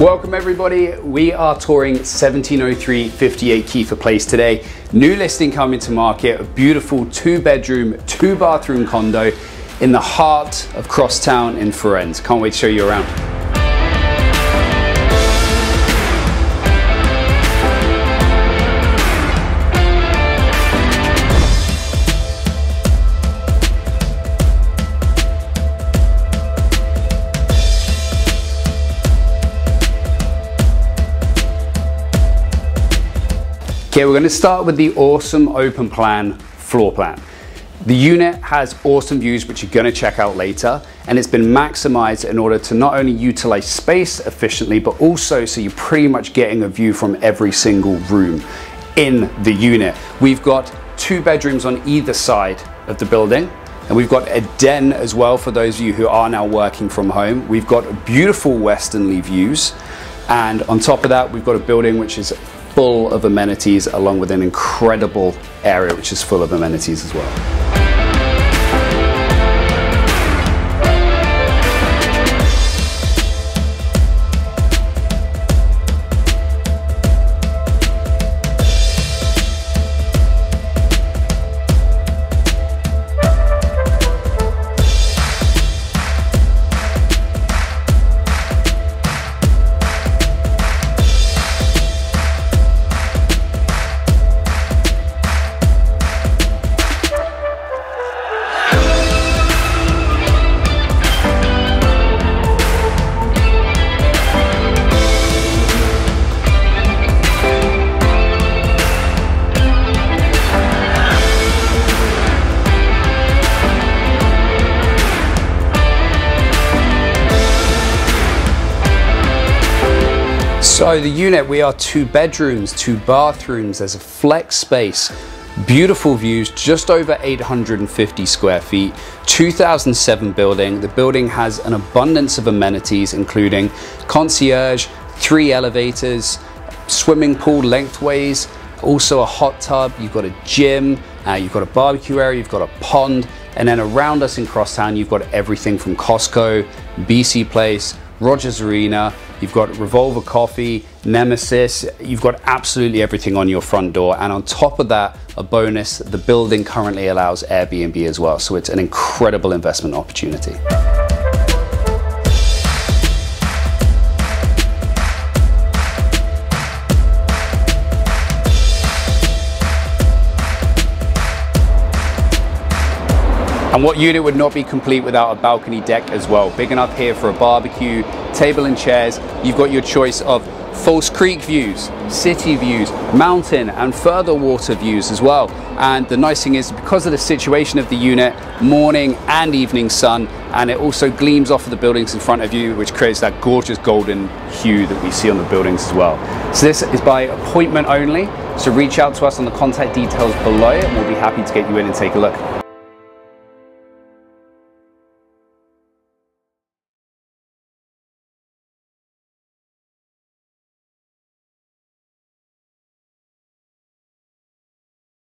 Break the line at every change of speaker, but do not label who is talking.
Welcome everybody. We are touring 1703 58 Keefer Place today. New listing coming to market, a beautiful two bedroom, two bathroom condo in the heart of Crosstown in Firenze. Can't wait to show you around. Okay, we're gonna start with the awesome open plan floor plan. The unit has awesome views, which you're gonna check out later, and it's been maximized in order to not only utilize space efficiently, but also so you're pretty much getting a view from every single room in the unit. We've got two bedrooms on either side of the building, and we've got a den as well for those of you who are now working from home. We've got beautiful westernly views, and on top of that, we've got a building which is full of amenities along with an incredible area which is full of amenities as well. So the unit, we are two bedrooms, two bathrooms, there's a flex space, beautiful views, just over 850 square feet, 2007 building. The building has an abundance of amenities, including concierge, three elevators, swimming pool lengthways, also a hot tub, you've got a gym, uh, you've got a barbecue area, you've got a pond, and then around us in Crosstown, you've got everything from Costco, BC Place, Rogers Arena, you've got Revolver Coffee, Nemesis, you've got absolutely everything on your front door. And on top of that, a bonus, the building currently allows Airbnb as well. So it's an incredible investment opportunity. And what unit would not be complete without a balcony deck as well? Big enough here for a barbecue, table and chairs. You've got your choice of False Creek views, city views, mountain and further water views as well. And the nice thing is because of the situation of the unit, morning and evening sun, and it also gleams off of the buildings in front of you, which creates that gorgeous golden hue that we see on the buildings as well. So this is by appointment only. So reach out to us on the contact details below and we'll be happy to get you in and take a look.